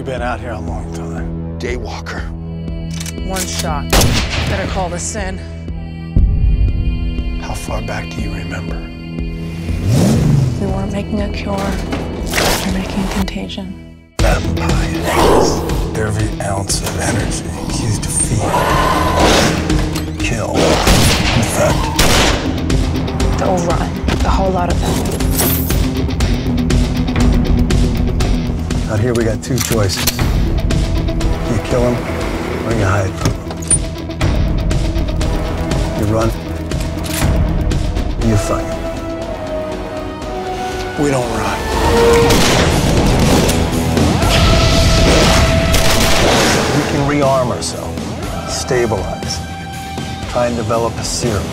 We've been out here a long time. Daywalker. One shot. Better call this in. How far back do you remember? We weren't making a cure. We're making contagion. Vampires. Every ounce of energy used to feed, kill, infect. They'll run. A whole lot of them. Out here we got two choices. You kill him, or you hide from them. You run, you fight. We don't run. We can rearm ourselves, stabilize, try and develop a serum.